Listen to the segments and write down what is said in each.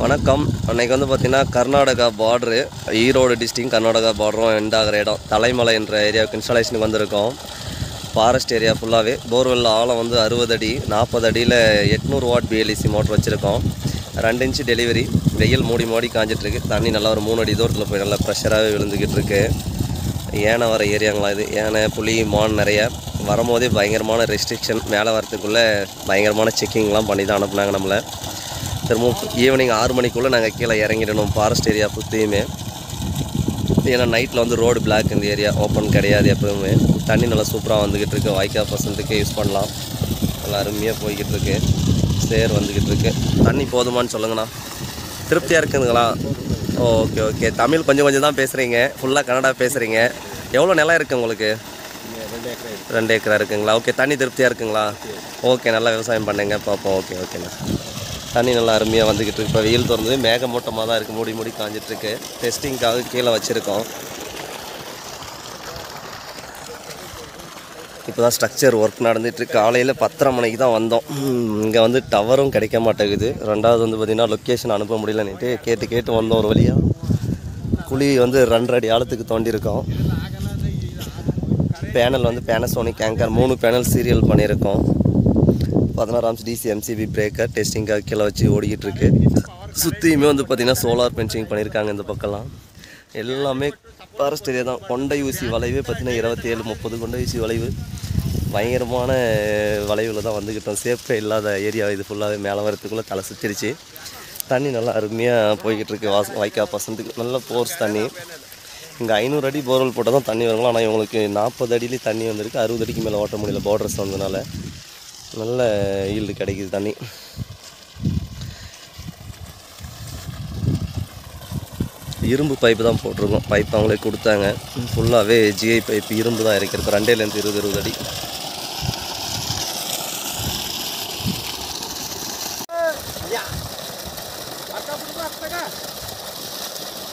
வணக்கம். அன்னைக்கு வந்து பார்த்திங்கன்னா கர்நாடகா பார்டரு ஈரோடு டிஸ்ட்ரிக் கர்நாடகா பார்டரும் எண்ட் ஆகிற இடம். தலைமலை என்ற ஏரியாவுக்கு இன்ஸ்டாலேஷனுக்கு வந்திருக்கோம். ஃபாரஸ்ட் ஏரியா ஃபுல்லாகவே போர்வெல் ஆழம் வந்து அறுபது அடி நாற்பது அடியில் எட்நூறு வாட் பிஎல்இசி மோட்டர் வச்சுருக்கோம். ரெண்டு இன்ச்சு டெலிவரி வெயில் மூடி மூடி காஞ்சிட்ருக்கு. தண்ணி நல்லா ஒரு மூணு அடி தூரத்தில் போய் நல்லா ப்ரெஷராகவே விழுந்துக்கிட்டு இருக்கு யானை வர ஏரியாங்களா இது? யானை புலி மான் நிறைய. வரும்போதே பயங்கரமான ரெஸ்ட்ரிக்ஷன் மேலே வரத்துக்குள்ளே பயங்கரமான செக்கிங்லாம் பண்ணி தான் அனுப்புனாங்க நம்மளை. திரும்பவும் ஈவினிங் ஆறு மணிக்குள்ளே நாங்கள் கீழே இறங்கிடணும். ஃபாரஸ்ட் ஏரியா சுற்றியுமே ஏன்னா நைட்டில் வந்து ரோடு பிளாக் இந்த ஏரியா ஓப்பன் கிடையாது எப்பவுமே. தண்ணி நல்லா சூப்பராக வந்துக்கிட்டு இருக்கு. வாய்க்கா பசந்துக்கு யூஸ் பண்ணலாம். நல்லா அருமையாக போய்கிட்டு இருக்கு. சேர் வந்துக்கிட்டு இருக்கு. தண்ணி போதுமான்னு சொல்லுங்கண்ணா. திருப்தியாக இருக்குதுங்களா? ஓகே ஓகே தமிழ் கொஞ்சம் கொஞ்சம் தான் பேசுகிறீங்க ஃபுல்லாக கன்னடா பேசுகிறீங்க எவ்வளோ நிலம் இருக்குது உங்களுக்கு? ரெண்டு ஏக்கரா இருக்குங்களா? ஓகே தண்ணி திருப்தியாக இருக்குங்களா? ஓகே நல்லா விவசாயம் பண்ணுங்க. பார்ப்போம். ஓகே ஓகேண்ணா தண்ணி நல்லா அருமையாக வந்துக்கிட்டு இருக்கு. இப்போ வெயில் திறந்து மேகமூட்டமாக தான் இருக்குது மூடி மூடி காஞ்சிட்ருக்கு டெஸ்டிங்காக கீழே வச்சுருக்கோம். இப்போ தான் ஸ்ட்ரக்சர் ஒர்க் நடந்துகிட்ருக்கு காலையில் பத்தரை மணிக்கு தான் வந்தோம். இங்கே வந்து டவரும் கிடைக்க மாட்டேங்குது. ரெண்டாவது வந்து பார்த்திங்கன்னா லொக்கேஷன் அனுப்ப முடியலன்னுட்டு கேட்டு கேட்டு வந்தோம் ஒரு வழியாக குழி வந்து ரெண்டரை அடி ஆழத்துக்கு தோண்டியிருக்கோம் பேனல் வந்து பேனசோனிக் கேங்கர் மூணு பேனல் சீரியல் பண்ணியிருக்கோம். பதினாறாம் டிசி எம்சிபி பிரேக்கர் டெஸ்டிங்காக கீழே வச்சு ஓடிக்கிட்டு இருக்கு சுற்றியுமே வந்து பார்த்திங்கன்னா சோலார் பென்சிங் பண்ணியிருக்காங்க இந்த பக்கம்லாம். எல்லாமே ஃபாரஸ்ட் ஏரியா தான். கொண்டை ஊசி வளைவே பார்த்தீங்கன்னா இருபத்தி ஏழு முப்பது கொண்டை ஊசி வளைவு. பயங்கரமான வளைவில் தான் வந்துக்கிட்டோம். சேஃப்டே இல்லாத ஏரியா இது ஃபுல்லாகவே மேலே வரத்துக்குள்ளே தலை சுற்றிருச்சு தண்ணி நல்லா அருமையாக போய்கிட்டு இருக்கு வாச வாய்க்கா பசந்துக்கு நல்ல போர்ஸ் தண்ணி. இங்கே ஐநூறு அடி போர்வெல் போட்டால் தான் தண்ணி வருங்களா? ஆனால் இவங்களுக்கு நாற்பது அடியிலே தண்ணி வந்திருக்கு. அறுபது அடிக்கு மேலே ஓட்ட முடியல பார்டர்ஸ் வந்ததுனால நல்ல ஈல்டு கிடைக்குது தண்ணி. இரும்பு பைப்பு தான் போட்டிருக்கோம். பைப் அவங்களே கொடுத்தாங்க. ஃபுல்லாகவே ஜிஐ பைப் இரும்பு தான் இறக்கிருக்கோம் ரெண்டேலேருந்து இருபது இருபது அடி.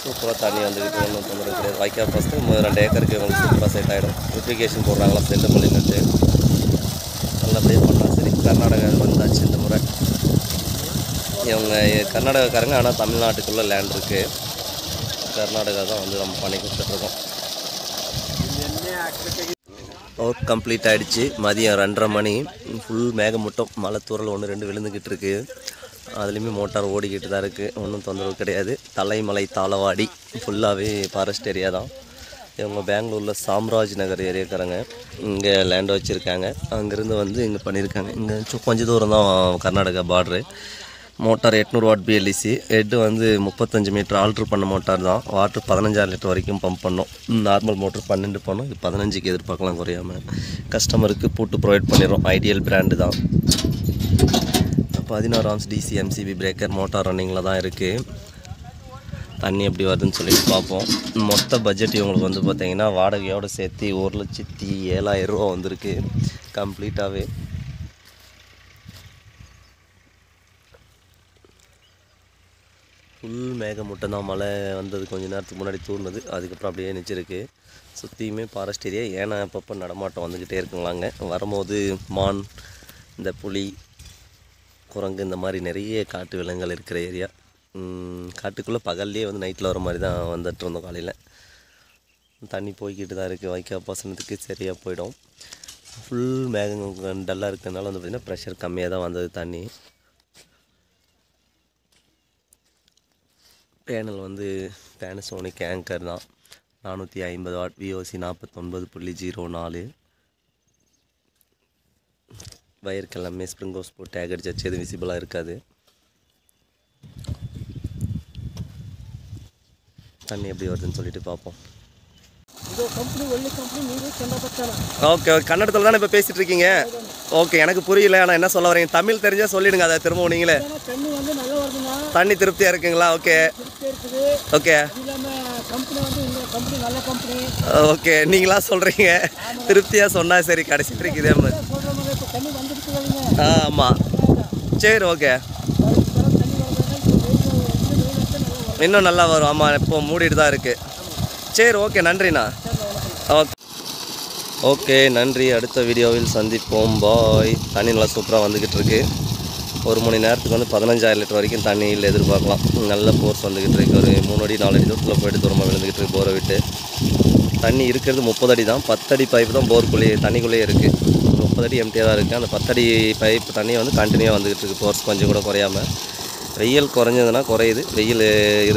சூப்பராக தண்ணி வந்துக்கிட்டு ஒன்றும் தொந்தரவு கிடையாது. வாய்க்கா ஃபஸ்ட்டு ரெண்டு ஏக்கருக்கு சூப்பராக செட் ஆகிடும் ரிப்ளிகேஷன் போடுறாங்களா? செல்லு மொழி நல்லா நல்லபடியாக கர்நாடகா வந்தாச்சு இந்த முறை. இவங்க கர்நாடகாக்காரங்க ஆனால் தமிழ்நாட்டுக்குள்ளே லேண்ட் இருக்குது கர்நாடகா தான் வந்து நம்ம பண்ணி கொடுத்துட்ருக்கோம். ஒர்க் கம்ப்ளீட் ஆகிடுச்சு மதியம் ரெண்டரை மணி. ஃபுல் மேகமூட்டம் மழை தூரல் ஒன்று ரெண்டு விழுந்துக்கிட்டு இருக்குது அதுலேயுமே மோட்டார் ஓடிக்கிட்டு தான் இருக்குது ஒன்றும் தொந்தரவு கிடையாது. தலைமலை தாளவாடி ஃபுல்லாகவே ஃபாரஸ்ட் ஏரியா தான். இவங்க பெங்களூரில் சாம்ராஜ் நகர் ஏரியாக்காரங்க. இங்கே லேண்ட் வச்சுருக்காங்க. அங்கேருந்து வந்து இங்கே பண்ணியிருக்காங்க இங்கே கொஞ்சம் தூரம் தான் கர்நாடகா பார்டரு மோட்டார் எட்நூறு வாட் பிஎல்இசி ஹெட்டு வந்து முப்பத்தஞ்சு மீட்டர் ஆல்ட்ரு பண்ண மோட்டார் தான். வாட்ரு பதினஞ்சாயிரம் லிட்டர் வரைக்கும் பம்ப் பண்ணோம். நார்மல் மோட்டர் பன்னெண்டு பண்ணோம் இது பதினஞ்சுக்கு எதிர்பார்க்கலாம் குறையாமல் கஸ்டமருக்கு போட்டு ப்ரொவைட் பண்ணிடுறோம். ஐடியல் பிராண்டு தான். பதினாறு amps DC MCB breaker motor ரன்னிங்கில் தான் இருக்குது தண்ணி எப்படி வருதுன்னு சொல்லிட்டு பார்ப்போம். மொத்த பட்ஜெட் இவங்களுக்கு வந்து பார்த்திங்கன்னா வாடகையோடு சேர்த்து ஒரு லட்சத்தி ஏழாயிரரூவா ரூபா வந்திருக்கு. கம்ப்ளீட்டாகவே ஃபுல் மேகமூட்டம் தான் மழை வந்தது. கொஞ்ச நேரத்துக்கு முன்னாடி தூர்னது அதுக்கப்புறம் அப்படியே நிச்சிருக்கு சுற்றியுமே ஃபாரஸ்ட் ஏரியா ஏன்னா அப்பப்போ நடமாட்டம் வந்துக்கிட்டே இருக்குங்களாங்க. வரும்போது மான் இந்த புலி குரங்கு இந்த மாதிரி நிறைய காட்டு விலங்குகள் இருக்கிற ஏரியா காட்டுக்குள்ளே பகல்லையே வந்து நைட்டில் வர மாதிரி தான் வந்துட்டு இருந்தோம் காலையில். தண்ணி போய்கிட்டு தான் இருக்குது வைக்கா பாசனத்துக்கு சரியாக போயிடும். ஃபுல் மேகம் டல்லாக இருக்கிறதுனால வந்து பார்த்திங்கன்னா ப்ரெஷர் கம்மியாக தான் வந்தது தண்ணி. பேனல் வந்து பேனசோனிக் ஆங்கர் தான். நானூற்றி ஐம்பது வாட் விஓசி நாற்பத்தொன்பது புள்ளி ஜீரோ நாலு. வயருக்கு எல்லாமே ஸ்ப்ரிங் ஹவுஸ் போட்டு டேக் அடிச்சாச்சு. எதுவும் விசிபிளாக இருக்காது. தண்ணி எப்படி வருதுன்னு சொல்லிட்டு பார்ப்போம். ஓகே ஓகே கன்னடத்தில் தானே இப்போ பேசிகிட்டு இருக்கீங்க ஓகே எனக்கு புரியல. ஆனால் என்ன சொல்ல வரீங்க தமிழ் தெரிஞ்சால் சொல்லிடுங்க. அதை திரும்பவும் நீங்களே. தண்ணி திருப்தியாக இருக்குங்களா? ஓகே இருக்குது. ஓகே ஓகே நீங்களா சொல்கிறீங்க திருப்தியாக சொன்னால் சரி கடைசி வரைக்கும் இதே மாதிரி சொல்கிற மாதிரி இப்போ தண்ணி வந்துருக்கு இல்லைங்க ஆ ஆமாம் சரி ஓகே தண்ணி வருதுன்னா இன்னும் நல்லா வரும். ஆமாம் இப்போ மூடிட்டு தான் இருக்குது சரி ஓகே நன்றிண்ணா. ஓகே ஓகே நன்றி. அடுத்த வீடியோவில் சந்திப்போம். பாய் தண்ணி நல்லா சூப்பராக வந்துக்கிட்டு இருக்கு. ஒரு மணி நேரத்துக்கு வந்து பதினஞ்சாயிரம் லிட்டர் வரைக்கும் தண்ணியில் எதிர்பார்க்கலாம். நல்ல ஃபோர்ஸ் வந்துக்கிட்டு இருக்கு. ஒரு மூணு அடி நாலு அடி தூரத்தில் போயிட்டு தூரமாக விழுந்துக்கிட்டு இருக்கு போரை விட்டு. தண்ணி இருக்கிறது முப்பது அடி தான். பத்தடி பைப் தான் போருக்குள்ளேயே தண்ணிக்குள்ளேயே இருக்குது முப்பது அடி எம்டியாக தான் இருக்குது அந்த பத்தடி பைப் தண்ணி வந்து கண்டினியூவாக வந்துக்கிட்டு இருக்கு. ஃபோர்ஸ் கொஞ்சம் கூட குறையாம. வெயில் குறைஞ்சதுன்னா குறையுது. வெயில்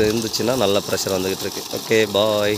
இருந்துச்சுன்னா நல்ல ப்ரெஷர் வந்துக்கிட்டு இருக்கு. Okay bye